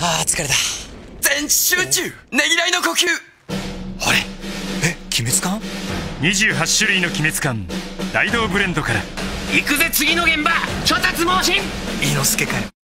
ああ疲れた。全集中。ねぎらいの呼吸。あれ？え鬼滅感28種類の鬼滅感大道ブレンドから。行くぜ次の現場。諸達猛進伊之助かよ。